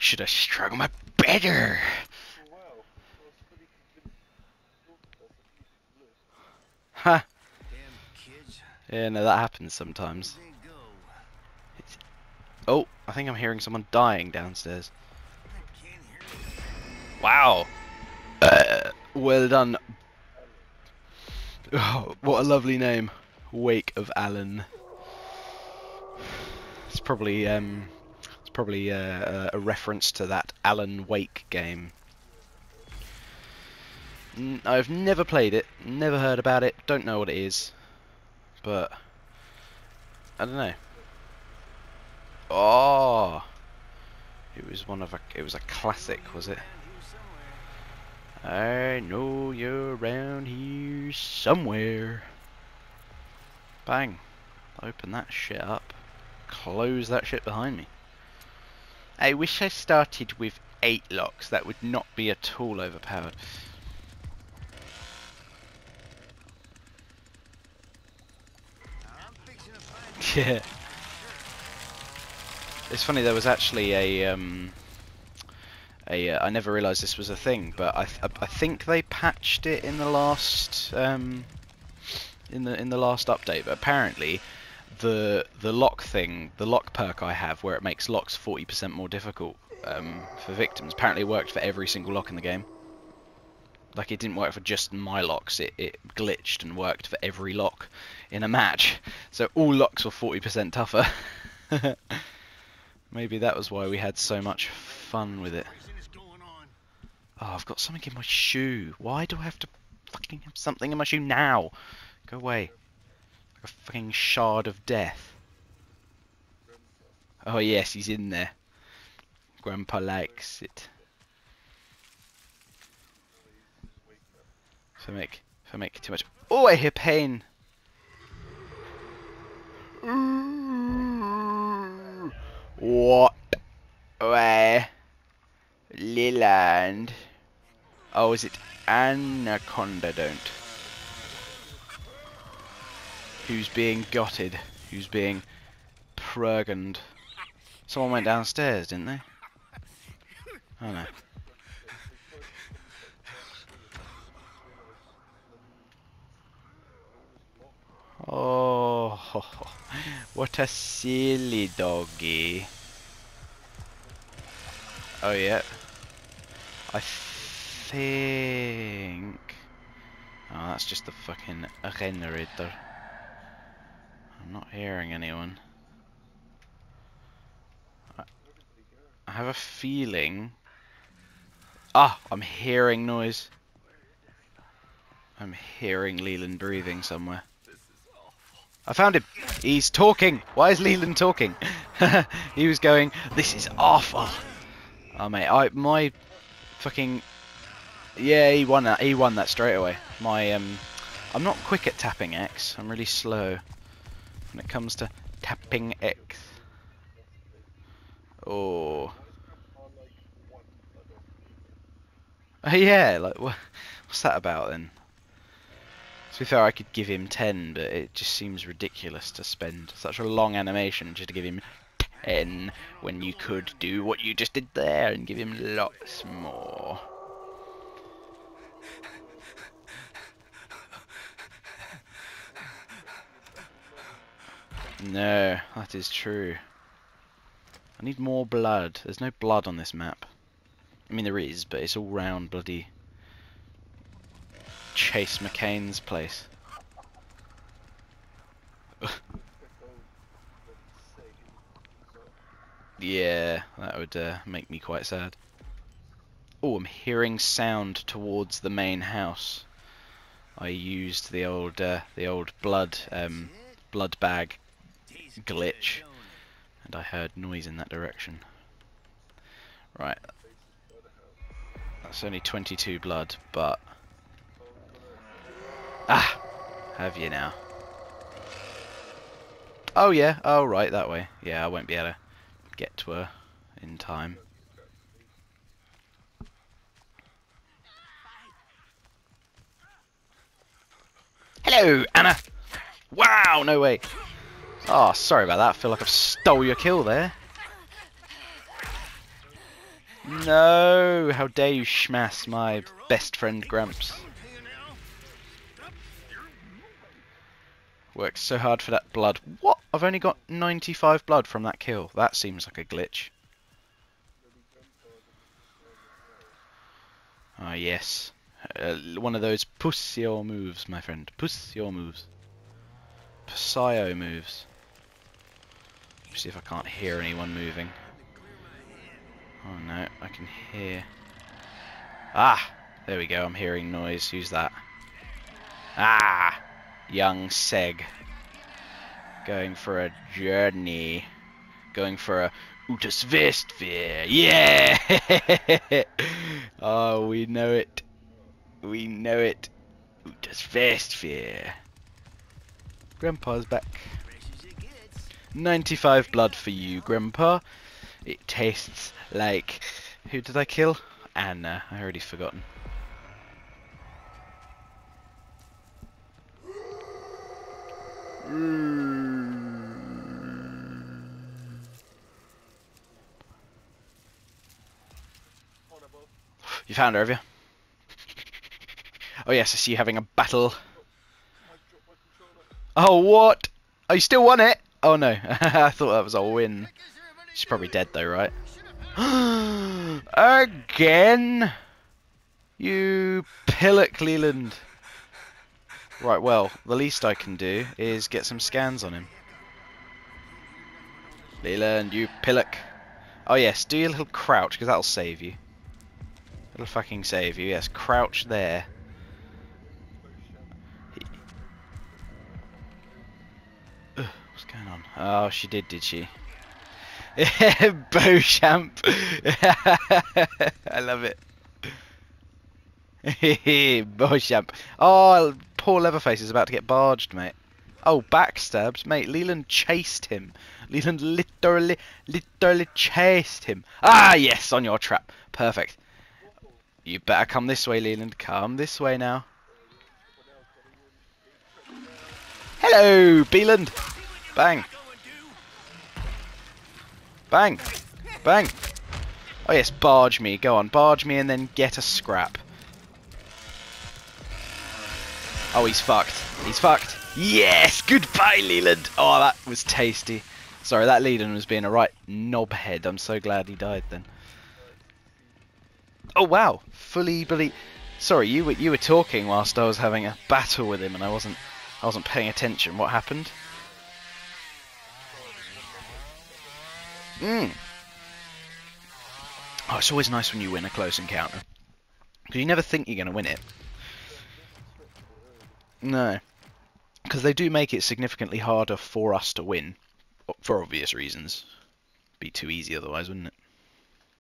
Should have strung my better. Ha. Yeah, no, that happens sometimes. Go. Oh, I think I'm hearing someone dying downstairs. Wow. Uh, well done. Oh, what a lovely name. Wake of Alan. It's probably um, it's probably uh, a reference to that Alan Wake game. I've never played it, never heard about it, don't know what it is, but I don't know. Oh, it was one of a, it was a classic, was it? I know you're around here somewhere. Bang. Open that shit up. Close that shit behind me. I wish I started with eight locks. That would not be at all overpowered. Yeah. It's funny. There was actually a um, a. Uh, I never realised this was a thing, but I th I think they patched it in the last um, in the in the last update. But apparently, the the lock thing, the lock perk I have, where it makes locks 40% more difficult um, for victims, apparently it worked for every single lock in the game. Like it didn't work for just my locks. It it glitched and worked for every lock in a match. So all locks were 40% tougher. Maybe that was why we had so much fun with it. Oh, I've got something in my shoe. Why do I have to fucking have something in my shoe now? Go away. Like a fucking shard of death. Oh yes, he's in there. Grandpa likes it. If I make if I make too much Oh I hear pain. What? Where? Leland. Oh, is it Anaconda don't? Who's being gutted? Who's being prurged? Someone went downstairs, didn't they? Oh no. Oh, what a silly doggy. Oh yeah. I think. Oh, that's just the fucking generator. I'm not hearing anyone. I, have a feeling. Ah, I'm hearing noise. I'm hearing Leland breathing somewhere. I found him. He's talking. Why is Leland talking? he was going, "This is awful." Oh mate, I my fucking yeah, he won that. He won that straight away. My um, I'm not quick at tapping X. I'm really slow when it comes to tapping X. Oh. Oh yeah, like wha- what's that about then? To be fair, I could give him 10, but it just seems ridiculous to spend such a long animation just to give him 10 when you could do what you just did there and give him lots more. No, that is true. I need more blood. There's no blood on this map. I mean, there is, but it's all round bloody Chase McCain's place. yeah, that would uh, make me quite sad. Oh, I'm hearing sound towards the main house. I used the old uh, the old blood um, blood bag glitch, and I heard noise in that direction. Right, that's only 22 blood, but ah, have you now? Oh yeah, oh right, that way. Yeah, I won't be able to get to her in time. Hello, Ana. Wow, no way. Oh, sorry about that. I feel like I've stole your kill there. No! How dare you schmass my best friend Gramps. Worked so hard for that blood. What? I've only got 95 blood from that kill. That seems like a glitch. Ah, yes. Uh, one of those Pusio moves, my friend. Pusio moves. Pusio moves. See if I can't hear anyone moving. Oh no, I can hear. Ah! There we go, I'm hearing noise. Who's that? Ah! Young Seg. Going for a journey. Going for a Utus Vestfir. Yeah! oh, we know it. We know it. Utus Vestfir. Grandpa's back. 95 blood for you, Grandpa. It tastes like... Who did I kill? Ana. I already forgotten. You found her, have you? Oh yes, I see you having a battle. Oh, what? Oh, you still won it? Oh no, I thought that was a win. She's probably dead though, right? Again? You pillock Leland. Right, well, the least I can do is get some scans on him. Leland, you pillock. Oh yes, do your little crouch, because that'll save you. It'll fucking save you, yes. Crouch there. Oh, she did, did she? Beauchamp. I love it. Beauchamp. Oh, poor Leatherface is about to get barged, mate. Oh, backstabs, mate. Leland chased him. Leland literally, literally chased him. Ah, yes, on your trap. Perfect. You better come this way, Leland. Come this way now. Hello, Beeland. Bang. Bang. Bang. Oh yes, barge me. Go on, barge me and then get a scrap. Oh, he's fucked. He's fucked. Yes! Goodbye, Leland! Oh, that was tasty. Sorry, that Leland was being a right knobhead. I'm so glad he died then. Oh, wow. Fully believe... Sorry, you were, you were talking whilst I was having a battle with him and I wasn't I wasn't paying attention. What happened? Mm. Oh, it's always nice when you win a close encounter. Because you never think you're going to win it. No. Because they do make it significantly harder for us to win. For obvious reasons. Be too easy otherwise, wouldn't it?